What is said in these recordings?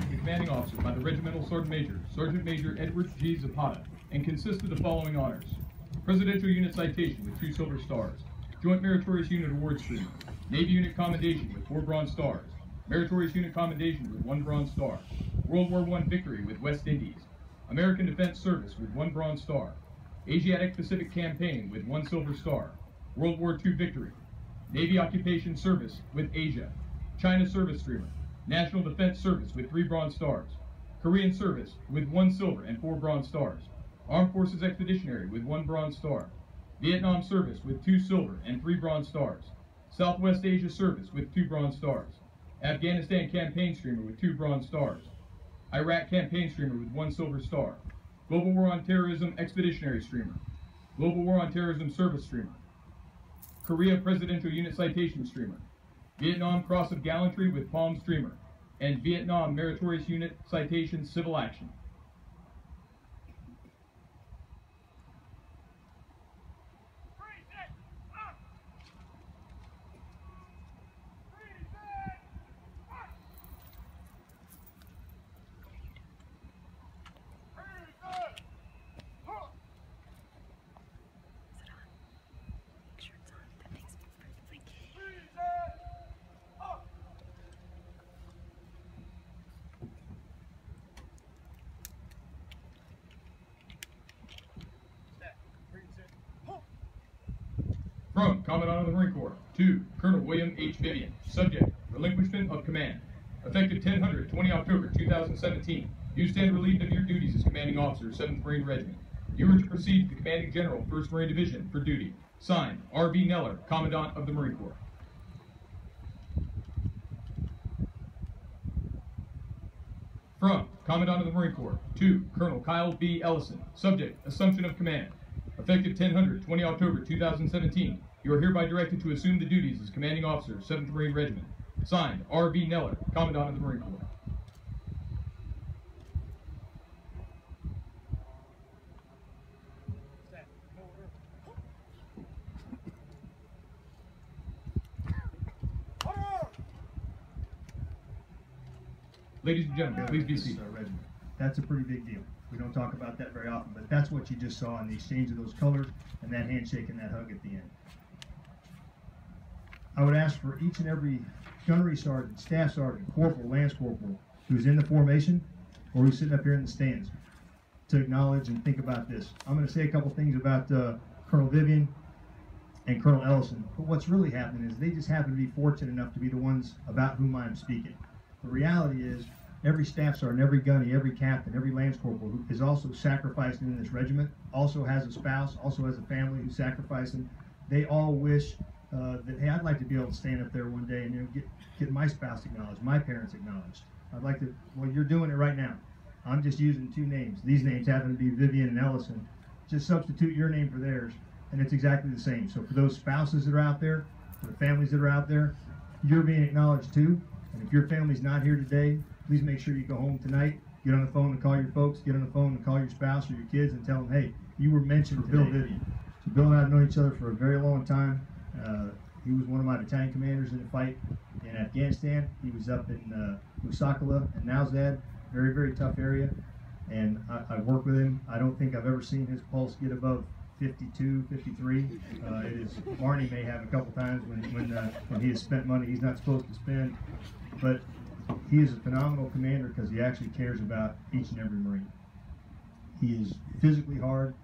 the commanding officer by the regimental sergeant major, Sergeant Major Edward G. Zapata, and consist of the following honors. Presidential Unit Citation with two silver stars. Joint Meritorious Unit Award Streamer. Navy Unit Commendation with four bronze stars. Meritorious Unit Commendation with one bronze star. World War I Victory with West Indies. American Defense Service with one bronze star. Asiatic Pacific Campaign with one silver star. World War II Victory. Navy Occupation Service with Asia. China Service Streamer. National Defense Service with three bronze stars. Korean Service with one silver and four bronze stars. Armed Forces Expeditionary with one bronze star. Vietnam Service with two silver and three bronze stars. Southwest Asia Service with two bronze stars. Afghanistan Campaign Streamer with two bronze stars. Iraq Campaign Streamer with one silver star. Global War on Terrorism Expeditionary Streamer. Global War on Terrorism Service Streamer. Korea Presidential Unit Citation Streamer. Vietnam Cross of Gallantry with Palm Streamer. And Vietnam Meritorious Unit Citation Civil Action. Make sure it's on. That makes me perfectly From Commandant of the Marine Corps to Colonel William H. Vivian. Subject, relinquishment of command. Effective 1000, 20 October 2017. You stand relieved of your duties as commanding officer, 7th Marine Regiment. You are to proceed to the commanding general, 1st Marine Division, for duty. Signed, R.B. Neller, Commandant of the Marine Corps. From Commandant of the Marine Corps to Colonel Kyle B. Ellison. Subject, assumption of command. Effective 10 20 October 2017, you are hereby directed to assume the duties as commanding officer, 7th Marine Regiment. Signed, R.B. Neller, Commandant of the Marine Corps. Ladies and gentlemen, please be seated. regiment. That's a pretty big deal. We don't talk about that very often, but that's what you just saw in the exchange of those colors and that handshake and that hug at the end. I would ask for each and every gunnery sergeant, staff sergeant, corporal, lance corporal who's in the formation or who's sitting up here in the stands to acknowledge and think about this. I'm going to say a couple things about uh, Colonel Vivian and Colonel Ellison, but what's really happening is they just happen to be fortunate enough to be the ones about whom I'm speaking. The reality is, every staff sergeant, every gunny, every captain, every lance corporal who is also sacrificing in this regiment, also has a spouse, also has a family who's sacrificing. They all wish uh, that, hey, I'd like to be able to stand up there one day and you know, get, get my spouse acknowledged, my parents acknowledged. I'd like to, well, you're doing it right now. I'm just using two names. These names happen to be Vivian and Ellison. Just substitute your name for theirs, and it's exactly the same. So for those spouses that are out there, for the families that are out there, you're being acknowledged too. And if your family's not here today, please make sure you go home tonight. Get on the phone and call your folks. Get on the phone and call your spouse or your kids and tell them, hey, you were mentioned for Bill Vivian. So Bill and I have known each other for a very long time. Uh, he was one of my battalion commanders in the fight in Afghanistan. He was up in uh, Musa Qala and Nowzad, very, very tough area. And I, I worked with him. I don't think I've ever seen his pulse get above 52, 53. Uh, it is Barney may have a couple times when when uh, when he has spent money he's not supposed to spend, but he is a phenomenal commander because he actually cares about each and every Marine. He is physically hard.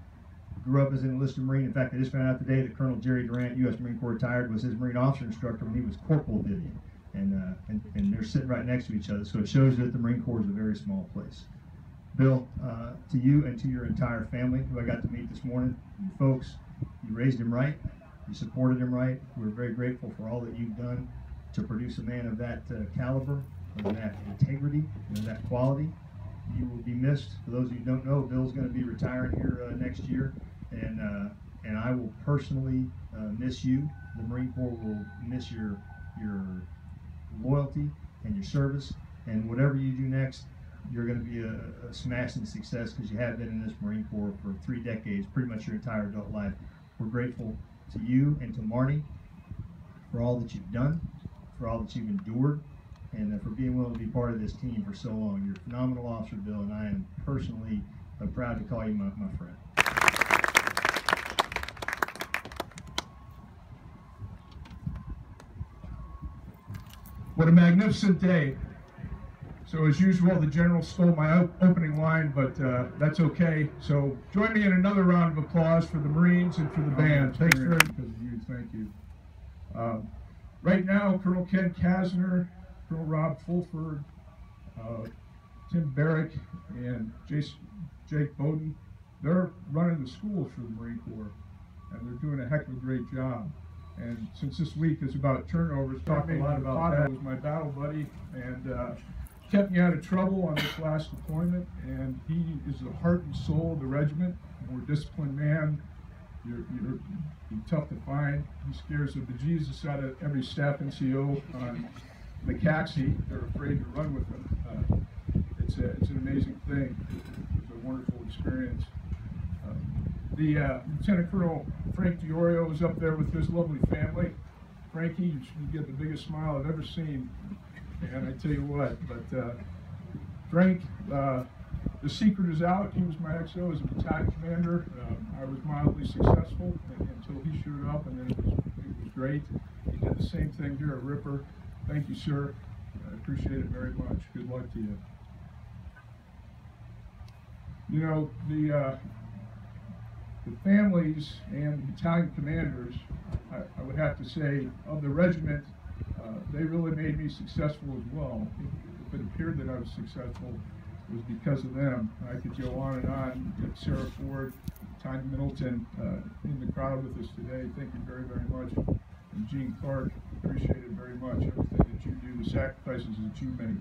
Grew up as an enlisted Marine. In fact, I just found out today that Colonel Jerry Durant, U.S. Marine Corps retired, was his Marine officer instructor when he was Corporal Vivian. And, uh, and, and they're sitting right next to each other. So it shows that the Marine Corps is a very small place. Bill, uh, to you and to your entire family who I got to meet this morning, you folks, you raised him right, you supported him right. We're very grateful for all that you've done to produce a man of that uh, caliber, of that integrity, and of that quality. You will be missed. For those of you who don't know, Bill's going to be retiring here uh, next year, and uh, and I will personally uh, miss you. The Marine Corps will miss your your loyalty and your service, and whatever you do next, you're going to be a, a smashing success because you have been in this Marine Corps for three decades, pretty much your entire adult life. We're grateful to you and to Marty for all that you've done, for all that you've endured, and uh, for being willing to be part of this team for so long. You're a phenomenal officer, Bill, and I am personally proud to call you my, my friend. What a magnificent day. So as usual, the general stole my op- opening line, but uh, that's okay. So join me in another round of applause for the Marines and for the band. Thanks very much. Because of you, thank you. Um, right now, Colonel Ken Kasner, Colonel Rob Fulford, uh, Tim Barrick, and Jason, Jake Bowden, they're running the schools for the Marine Corps, and they're doing a heck of a great job. And since this week is about turnovers, talk a lot about that. was my battle buddy, and uh, kept me out of trouble on this last deployment. And he is the heart and soul of the regiment. More disciplined man. You're, you're, you're tough to find. He scares the bejesus out of every staff NCO on the CAXI. They're afraid to run with him. Uh, it's a, it's an amazing thing. It's a wonderful experience. The uh, Lieutenant Colonel Frank Diorio is up there with his lovely family. Frankie, you get the biggest smile I've ever seen. And I tell you what, but uh, Frank, uh, the secret is out. He was my XO as a battalion commander. Um, I was mildly successful until he showed up, and then it was, it was great. He did the same thing here at Ripper. Thank you, sir. I appreciate it very much. Good luck to you. You know, the uh, the families and battalion commanders, I, I would have to say, of the regiment, uh, they really made me successful as well. If, it appeared that I was successful, it was because of them. I could go on and on. Sarah Ford, Tanya Middleton uh, in the crowd with us today. Thank you very, very much. And Gene Clark, appreciate it very much. Everything that you do, the sacrifices that you make.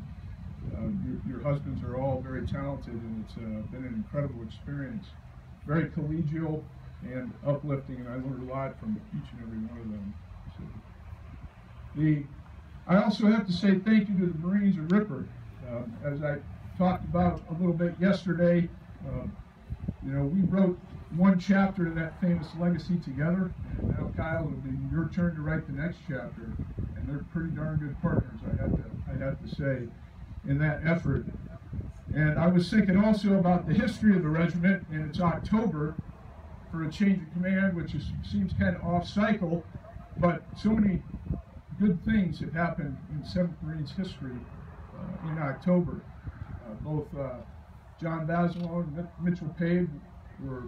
Uh, your, your husbands are all very talented, and it's uh, been an incredible experience. Very collegial. and uplifting, and I learned a lot from each and every one of them. So, the I also have to say thank you to the Marines of Ripper. Um, as I talked about a little bit yesterday, um, you know, we wrote one chapter of that famous legacy together, and now Kyle, it'll be your turn to write the next chapter, and they're pretty darn good partners, I have to, I have to say, in that effort. And I was thinking also about the history of the regiment, and it's October for a change of command, which is, seems kind of off cycle, but so many good things have happened in 7th Marines history uh, in October. Uh, both uh, John Basilone and Mitchell Paige were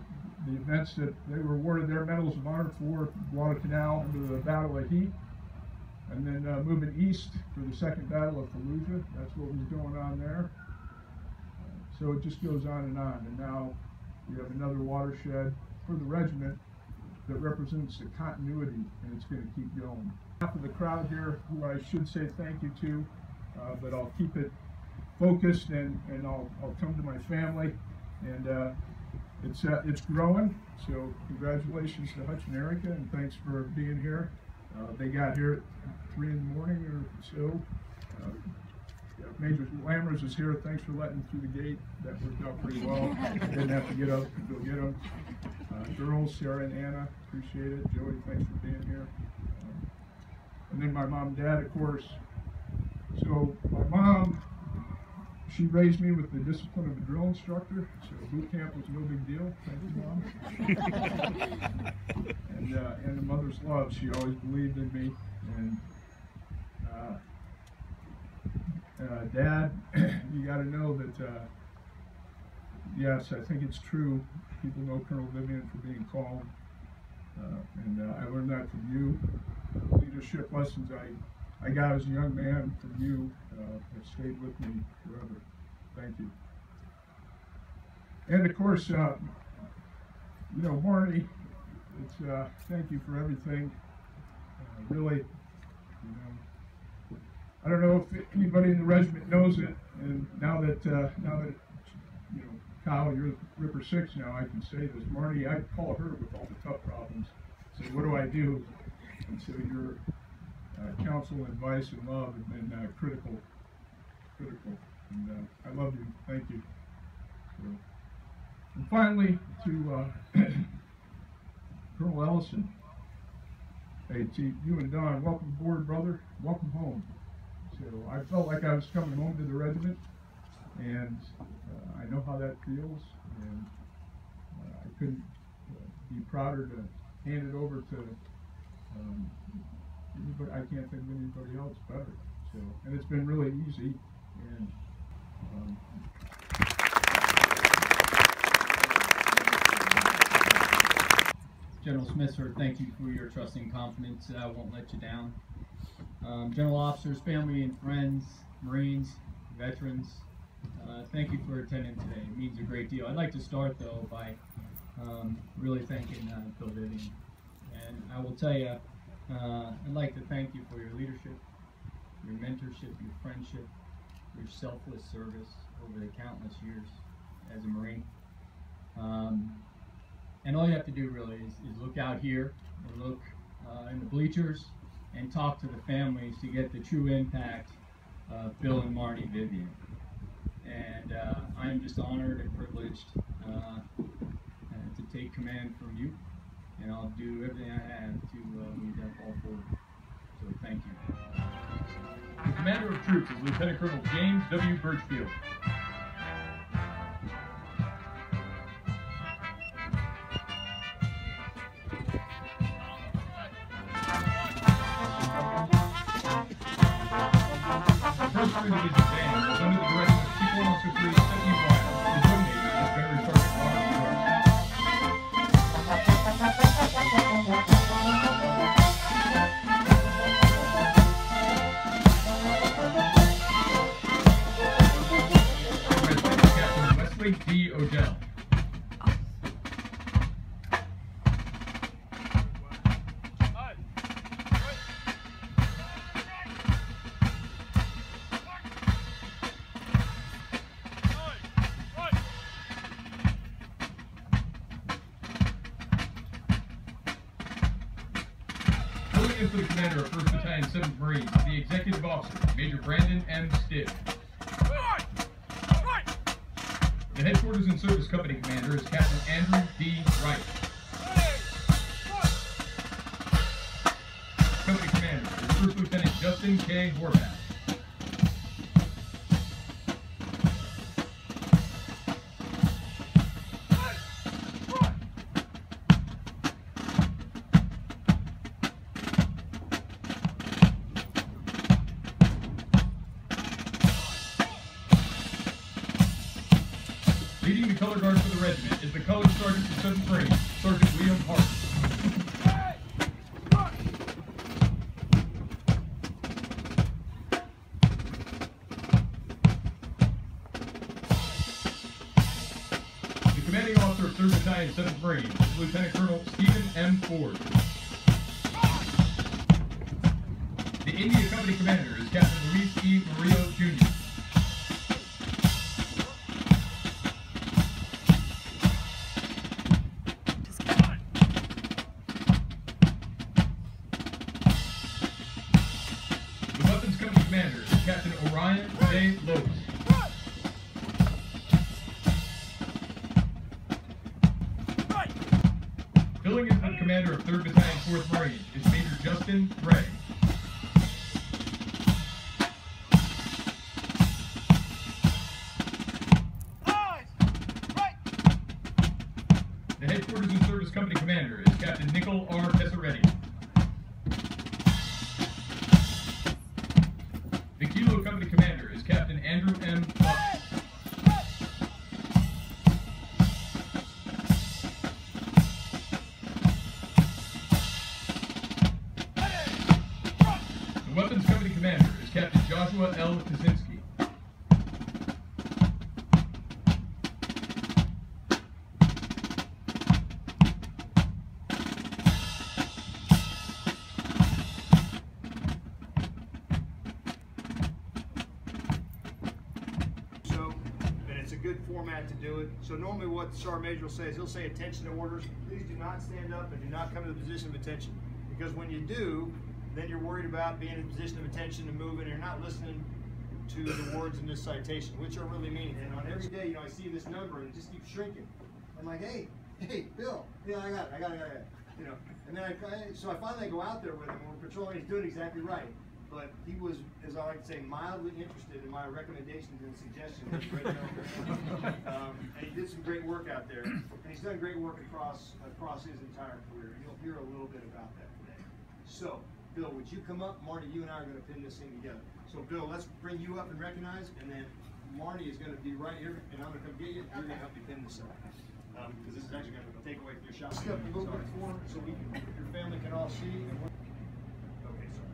the events that they were awarded their Medals of Honor for Guadalcanal under the Battle of Heat. And then uh, moving east for the Second Battle of Fallujah. That's what was going on there. Uh, so it just goes on and on. And now we have another watershed for the regiment that represents the continuity, and it's going to keep going. Half of the crowd here, who I should say thank you to, uh, but I'll keep it focused and, and I'll, I'll come to my family. And uh, it's, uh, it's growing, so congratulations to Hutch and Erica, and thanks for being here. Uh, they got here at 3 in the morning or so. Yeah, Major Lammers is here. Thanks for letting through the gate. That worked out pretty well. Didn't have to get up and go get them. Uh, girls, Sarah and Anna, appreciate it. Joey, thanks for being here. Um, and then my mom and dad, of course. So my mom, she raised me with the discipline of a drill instructor, so boot camp was no big deal. Thank you, mom. and uh, and the mother's love, she always believed in me. And uh, uh, Dad, you got to know that. Uh, yes, I think it's true. People know Colonel Vivian for being calm, uh, and uh, I learned that from you. leadership lessons I I got as a young man from you uh, have stayed with me forever. Thank you. And of course, uh, you know, Marty, it's thank you for everything. Really, you know, I don't know if anybody in the regiment knows it, and now that uh, now that you know, Kyle, you're Ripper Six now, I can say this. Marty, I call her with all the tough problems. Say, what do I do? And so your uh, counsel, advice, and love have been uh, critical, critical. And uh, I love you. Thank you. So, and finally, to uh, Colonel Ellison. Hey, to you and Don, welcome aboard, brother. Welcome home. So I felt like I was coming home to the regiment, and uh, I know how that feels, and uh, I couldn't uh, be prouder to hand it over to um, anybody. I can't think of anybody else better. So, and it's been really easy, and um, General Smith, sir, thank you for your trust and confidence. I won't let you down. Um, General officers, family and friends, Marines, veterans, uh, thank you for attending today. It means a great deal. I'd like to start, though, by um, really thanking uh, Bill Vivian. And I will tell you, uh, I'd like to thank you for your leadership, your mentorship, your friendship, your selfless service over the countless years as a Marine. Um, and all you have to do really is, is look out here and look uh, in the bleachers and talk to the families to get the true impact of Bill and Marty Vivian. And uh, I am just honored and privileged uh, to take command from you, and I'll do everything I have to uh, move that ball forward. So thank you. The commander of troops is Lieutenant Colonel James W. Birchfield. The first three division under the direction of Chief Warrant Officer 3 Stephanie Blyer, is donated as Veteran Sergeant Robert Brooks. Captain Wesley D. Odell. The color guard for the regiment is the color sergeant for 7th Marines, Sergeant William Hart. The commanding officer of 3rd Battalion, 7th Marines is Lieutenant Colonel Stephen M. Ford. The India Company Commander Filling in for commander of 3rd Battalion, 4th Marines is Major Justin Gray. Format to do it. So normally what sergeant major will say is he'll say attention to orders. Please do not stand up and do not come to the position of attention. Because when you do, then you're worried about being in a position of attention and moving. You're not listening to the words in this citation, which are really meaning. And on every day, you know, I see this number and it just keeps shrinking. I'm like, hey, hey, Bill, yeah, I got it, I got it, I got it. You know, and then I, so I finally go out there with him. We're patrolling. He's doing exactly right. But he was, as I like to say, mildly interested in my recommendations and suggestions. Great um, and he did some great work out there. And he's done great work across across his entire career. And you'll hear a little bit about that today. So, Bill, would you come up? Marty, you and I are going to pin this thing together. So, Bill, let's bring you up and recognize, and then Marty is going to be right here, and I'm going to come get you. You're going to help me pin this up. Because this is actually going to take away from your shot. Step a little bit forward so we can, your family can all see. And what, okay, sorry.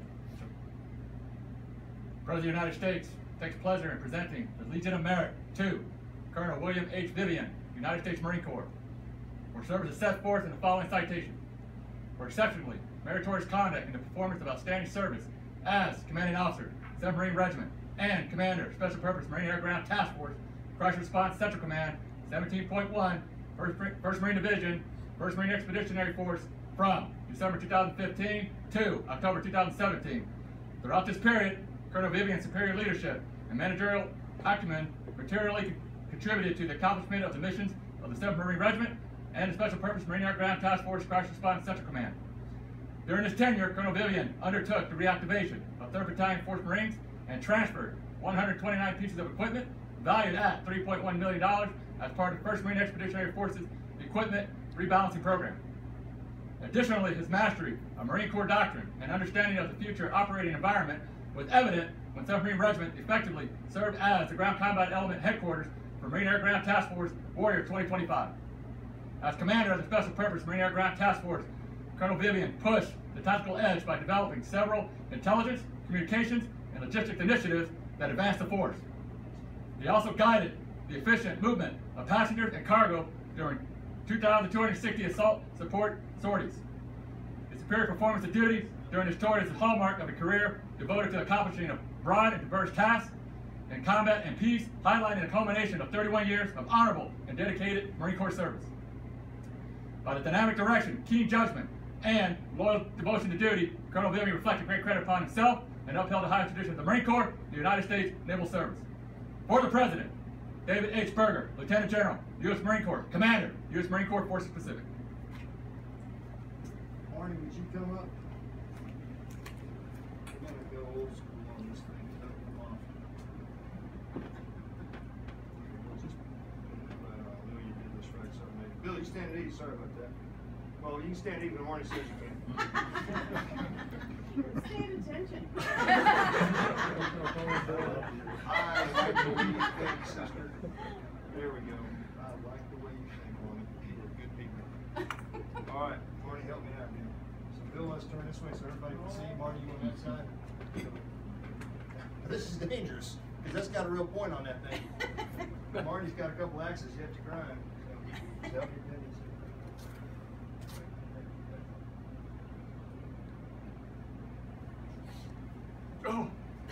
President of the United States takes pleasure in presenting the Legion of Merit to Colonel William H. Vivian, United States Marine Corps, for services set forth in the following citation. For exceptionally meritorious conduct in the performance of outstanding service as Commanding Officer, 7th Marine Regiment, and Commander, Special Purpose Marine Air Ground Task Force, Crisis Response Central Command, 17.1, 1st Marine Division, 1st Marine Expeditionary Force, from December 2015 to October 2017. Throughout this period, Colonel Vivian's superior leadership and managerial acumen materially contributed to the accomplishment of the missions of the 7th Marine Regiment and the Special Purpose Marine Air Ground Task Force Crisis Response Central Command. During his tenure, Colonel Vivian undertook the reactivation of 3rd Battalion 4th Marines and transferred 129 pieces of equipment valued at $3.1 million as part of the 1st Marine Expeditionary Force's Equipment Rebalancing Program. Additionally, his mastery of Marine Corps doctrine and understanding of the future operating environment was evident when 7th Marine Regiment effectively served as the Ground Combat Element Headquarters for Marine Air Ground Task Force Warrior 2025. As commander of the Special Purpose Marine Air Ground Task Force, Colonel Vivian pushed the tactical edge by developing several intelligence, communications, and logistics initiatives that advanced the force. He also guided the efficient movement of passengers and cargo during 2,260 assault support sorties. His superior performance of duty during his tour is the hallmark of a career devoted to accomplishing a broad and diverse task in combat and peace, highlighting the culmination of 31 years of honorable and dedicated Marine Corps service. By the dynamic direction, keen judgment, and loyal devotion to duty, Colonel Vivian reflected great credit upon himself and upheld the highest tradition of the Marine Corps, the United States Naval Service. For the President, David H. Berger, Lieutenant General, U.S. Marine Corps, Commander, U.S. Marine Corps Forces Pacific. Marty, would you come up? We're gonna go old school on this thing, cut them off. We'll just- uh, I know you did this right, so maybe- Bill, you stand at ease, sorry about that. Well, you can stand even, Marty says you can. Stay at attention. I like the way you think, sister. There we go. I like the way you think, Marty. You're good people. All right, Marty, help me out here. So Bill, let's turn this way so everybody can see. Marty, you on that side? This is dangerous, because that's got a real point on that thing. Marty's got a couple axes yet to grind, so help your pennies. Oh.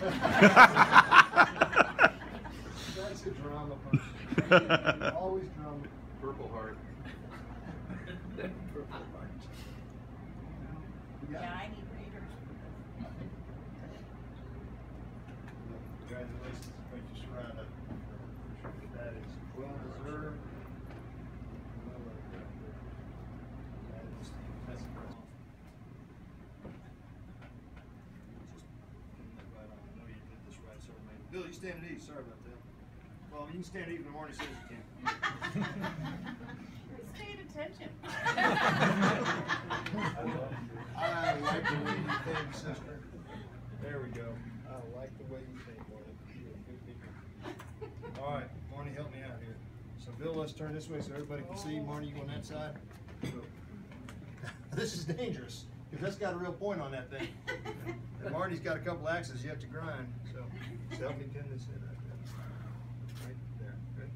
That's a drama person. Always drama. Purple Heart. Purple heart. You got it? Yeah, I need readers. Congratulations, thank you, Sharada. That is well deserved. Well deserved. That is, that's impressive. Just putting that right on. I know you did this right, so maybe. Bill, you stand at ease, sorry about that. Well, you can stand even, Marty says you can. Stay at attention. I like the way you think, sister. There we go. I like the way you think, Marty. You're a good people. All right, Marty, help me out here. So Bill, let's turn this way so everybody can see. Marty, you on that side? This is dangerous, because that's got a real point on that thing. And Marty's got a couple axes yet to grind, so, so help me pin this in right there. Right there, good.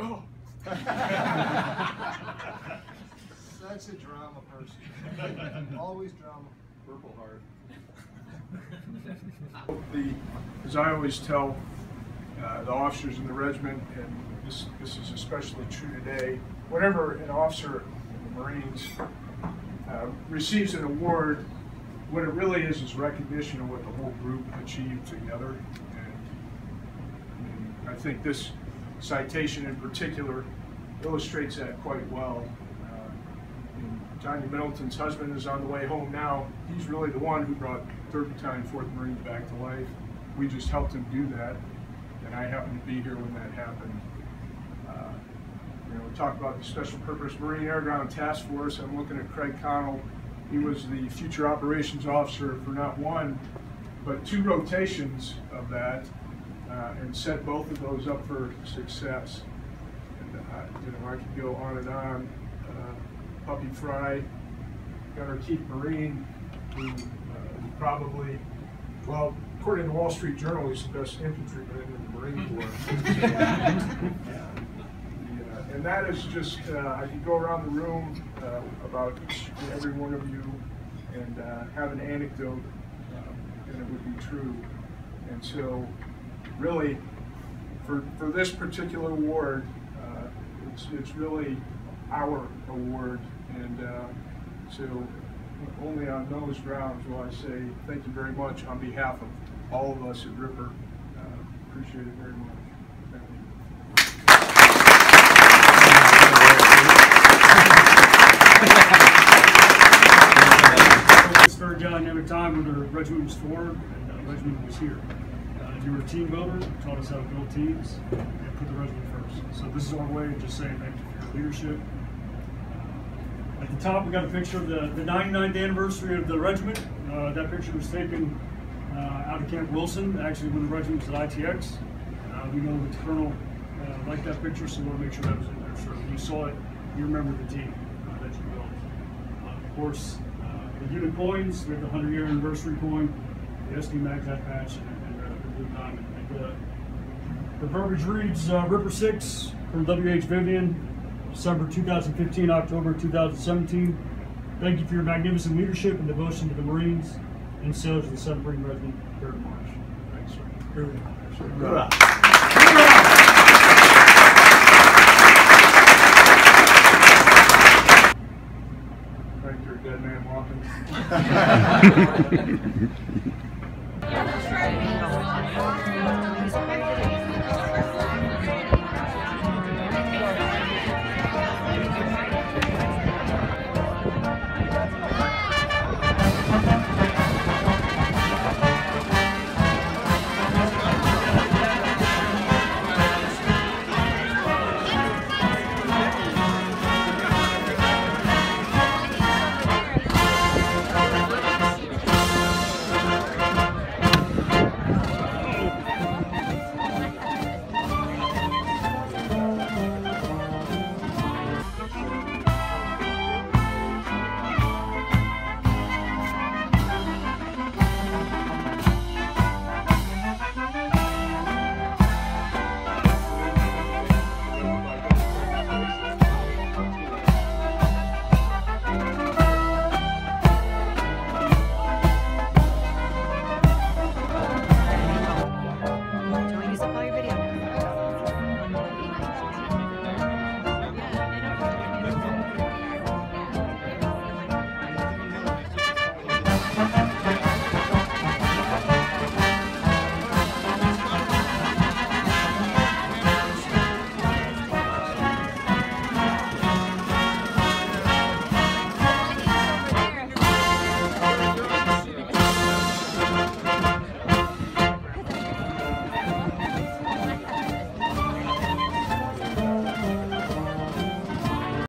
Oh. Such a drama person. Always drama. Purple Heart. The, as I always tell uh, the officers in the regiment, and this, this is especially true today, whenever an officer in the Marines uh, receives an award, what it really is is recognition of what the whole group achieved together. And, I think this citation in particular illustrates that quite well. Uh, Johnny Middleton's husband is on the way home now. He's really the one who brought 3rd Battalion, 4th Marines back to life. We just helped him do that, and I happened to be here when that happened. Uh, you know, we talked about the Special Purpose Marine Air Ground Task Force. I'm looking at Craig Connell. He was the Future Operations Officer for not one, but two rotations of that, uh, and set both of those up for success. And, uh, you know, I could go on and on. Uh, Puppy Fry, Gunner Keith Marine, who uh, probably, well, according to the Wall Street Journal, he's the best infantryman in the Marine Corps. And that is just, uh, I could go around the room uh, about each and every one of you and uh, have an anecdote, um, and it would be true. And so, really, for, for this particular award, uh, it's, it's really our award. And uh, so, only on those grounds will I say thank you very much on behalf of all of us at Ripper. Uh, appreciate it very much. It's very dynamic time when the regiment was formed and the regiment was here. Uh, you were a team builder, taught us how to build teams, and put the regiment first. So this is our way of just saying thank you for your leadership. Uh, At the top, we got a picture of the, the 99th anniversary of the regiment. Uh, that picture was taken uh, out of Camp Wilson, actually when the regiment was at ITX. Uh, we know the colonel uh, liked that picture, so we want to make sure that was in there. So when you saw it, you remember the team uh, that you built. Uh, of course, uh, the unit coins, we have the 100 year anniversary coin, the SP MAGTF patch, and, and uh, the blue diamond. And, uh, the verbiage reads uh, Ripper 6 from WH Vivian, December 2015, October 2017. Thank you for your magnificent leadership and devotion to the Marines and sailors of the 7th Marine Regiment, 3rd March. Thanks, sir. Here we go. Walking.